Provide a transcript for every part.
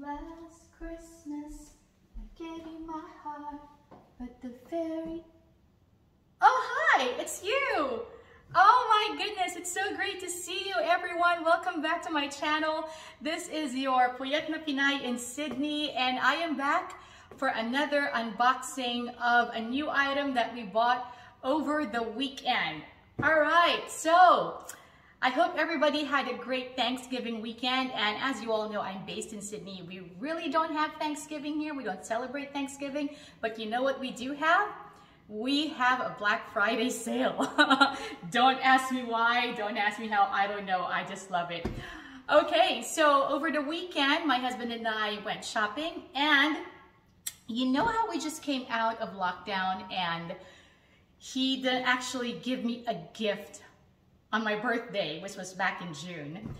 Last Christmas, I gave you my heart, but the fairy... Oh, hi, it's you. Oh my goodness, it's so great to see you everyone. Welcome back to my channel. This is your Puyat na Pinay in Sydney and I am back for another unboxing of a new item that we bought over the weekend. All right, so I hope everybody had a great Thanksgiving weekend. And as you all know, I'm based in Sydney. We really don't have Thanksgiving here. We don't celebrate Thanksgiving. But you know what we do have? We have a Black Friday sale. don't ask me why. Don't ask me how. I don't know. I just love it. Okay, so over the weekend, my husband and I went shopping. And you know how we just came out of lockdown and he didn't actually give me a gift on my birthday, which was back in June.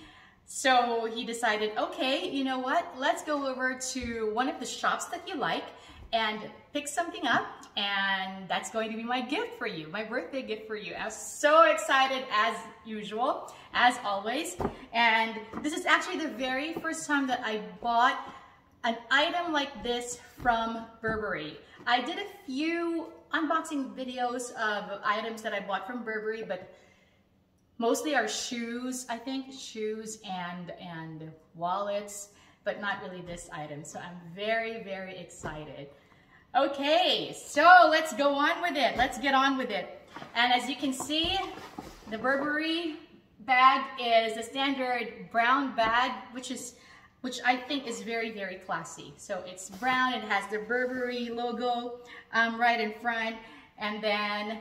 So he decided, okay, you know what? Let's go over to one of the shops that you like and pick something up and that's going to be my gift for you, my birthday gift for you. I was so excited as usual, as always. And this is actually the very first time that I bought an item like this from Burberry. I did a few unboxing videos of items that I bought from Burberry, but mostly are shoes, I think, shoes and, and wallets, but not really this item. So I'm very, very excited. Okay, so let's go on with it. Let's get on with it. And as you can see, the Burberry bag is a standard brown bag, which is which I think is very, very classy. So it's brown, it has the Burberry logo um, right in front, and then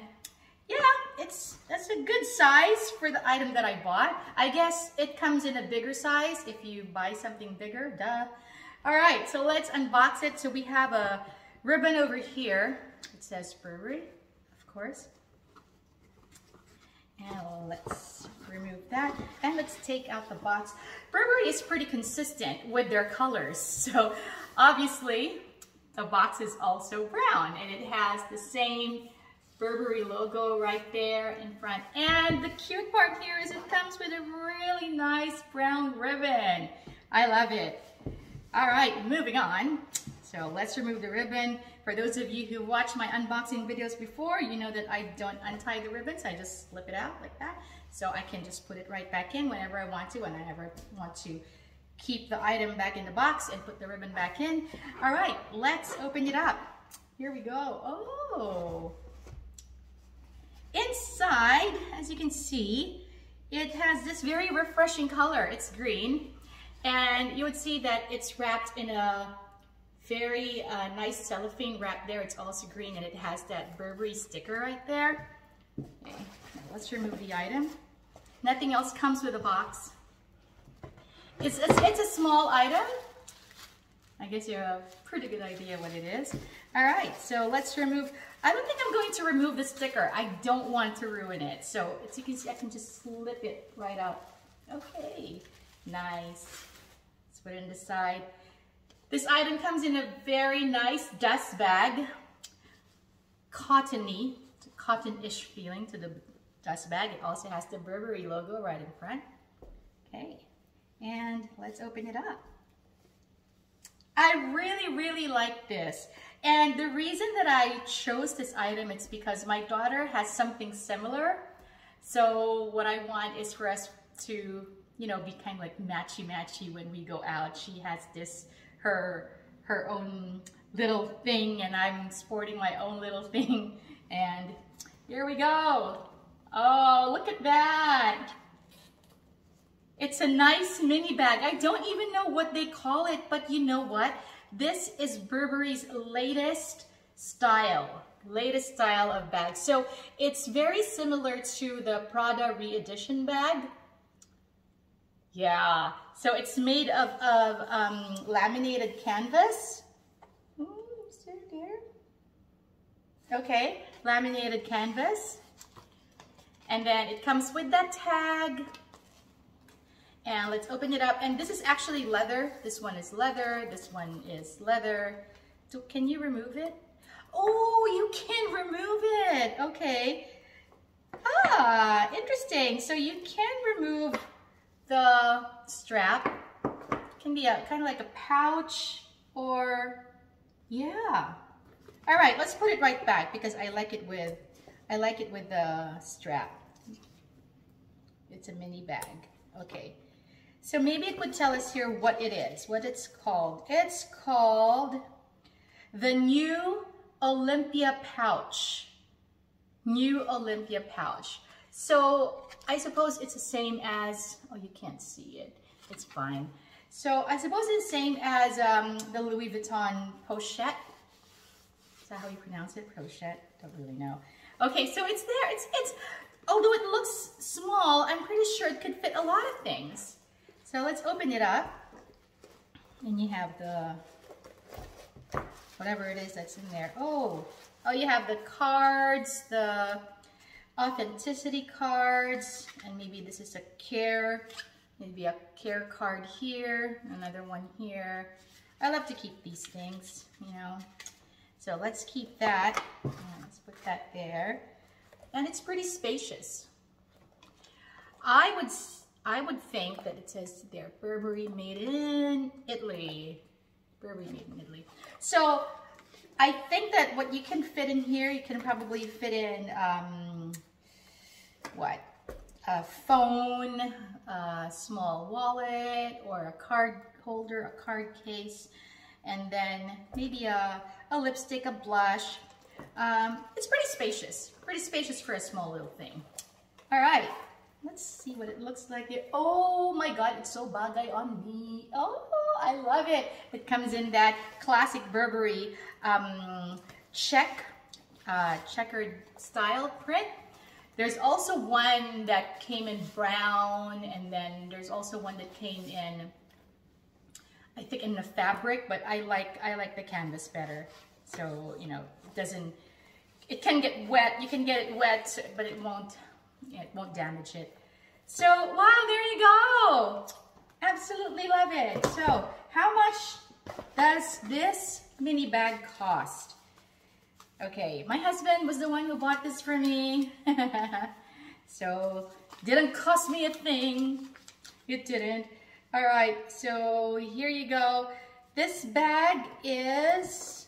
yeah, it's good size for the item that I bought. I guess it comes in a bigger size if you buy something bigger, duh. All right, so let's unbox it. So we have a ribbon over here. It says Burberry, of course. And let's remove that. And let's take out the box. Burberry is pretty consistent with their colors. So obviously the box is also brown and it has the same Burberry logo right there in front. And the cute part here is it comes with a really nice brown ribbon. I love it. All right, moving on. So let's remove the ribbon. For those of you who watched my unboxing videos before, you know that I don't untie the ribbons. I just slip it out like that. So I can just put it right back in whenever I want to and I want to keep the item back in the box and put the ribbon back in. All right, let's open it up. Here we go. Oh, Inside, as you can see, it has this very refreshing color. It's green. And you would see that it's wrapped in a very uh, nice cellophane wrap there. It's also green and it has that Burberry sticker right there. Okay, let's remove the item. Nothing else comes with a box. It's, it's, it's a small item. I guess you have a pretty good idea what it is. All right, so let's remove, I don't think I'm going to remove the sticker. I don't want to ruin it. So as you can see, I can just slip it right out. Okay, nice. Let's put it in the side. This item comes in a very nice dust bag. Cottony, cotton-ish feeling to the dust bag. It also has the Burberry logo right in front. Okay, and let's open it up. I really, really like this. And the reason that I chose this item it's because my daughter has something similar. So what I want is for us to, you know, be kind of like matchy-matchy when we go out. She has this, her, her own little thing and I'm sporting my own little thing. And here we go. Oh, look at that. It's a nice mini bag. I don't even know what they call it, but you know what? This is Burberry's latest style, latest style of bag. So it's very similar to the Prada re-edition bag. Yeah, so it's made of, of um, laminated canvas. Okay, laminated canvas. And then it comes with that tag. And let's open it up. And this is actually leather. This one is leather. This one is leather. So can you remove it? Oh, you can remove it. Okay. Ah, interesting. So you can remove the strap. can be a kind of like a pouch or yeah. All right, let's put it right back because I like it with I like it with the strap. It's a mini bag. Okay. So maybe it would tell us here what it is, what it's called. It's called the new Olympia pouch. New Olympia pouch. So I suppose it's the same as, oh, you can't see it. It's fine. So I suppose it's the same as um, the Louis Vuitton pochette. Is that how you pronounce it? Pochette? Don't really know. Okay, so it's there. It's, it's, although it looks small, I'm pretty sure it could fit a lot of things. So let's open it up. And you have the, whatever it is that's in there. Oh, oh, you have the cards, the authenticity cards, and maybe this is a care, maybe a care card here, another one here. I love to keep these things, you know. So let's keep that. Uh, let's put that there. And it's pretty spacious. I would I would think that it says there, Burberry made in Italy. Burberry made in Italy. So I think that what you can fit in here, you can probably fit in, um, what? A phone, a small wallet, or a card holder, a card case, and then maybe a, a lipstick, a blush. Um, it's pretty spacious, pretty spacious for a small little thing. All right, let's see what it looks like here. Oh my God, it's so bagay on me. Oh, I love it. It comes in that classic Burberry um, check, uh, checkered style print. There's also one that came in brown and then there's also one that came in I think in the fabric, but I like I like the canvas better. So, you know, it doesn't it can get wet. You can get it wet, but it won't it won't damage it. So, wow, there you go. Absolutely love it. So, how much does this mini bag cost? Okay, my husband was the one who bought this for me. so, didn't cost me a thing. It didn't. All right, so here you go. This bag is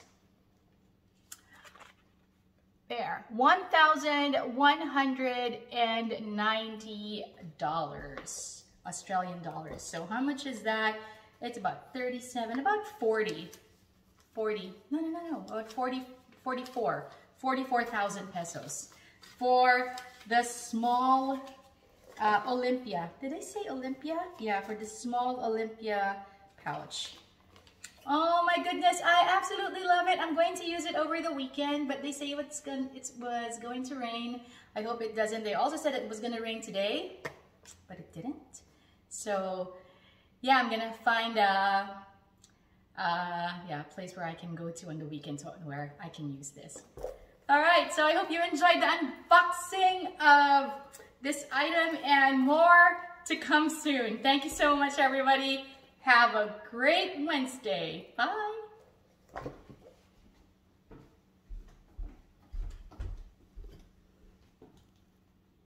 there, $1,190 Australian dollars. So how much is that? It's about 37, about 40, 40, no, no, no, no, about 40, 44, 44,000 pesos for the small uh, Olympia. Did I say Olympia? Yeah, for the small Olympia pouch. Oh my goodness, I absolutely love it. I'm going to use it over the weekend, but they say it's going, it was going to rain. I hope it doesn't. They also said it was going to rain today, but it didn't. So yeah, I'm going to find a, yeah, place where I can go to on the weekends where I can use this. All right, so I hope you enjoyed the unboxing of this item and more to come soon. Thank you so much, everybody. Have a great Wednesday. Bye.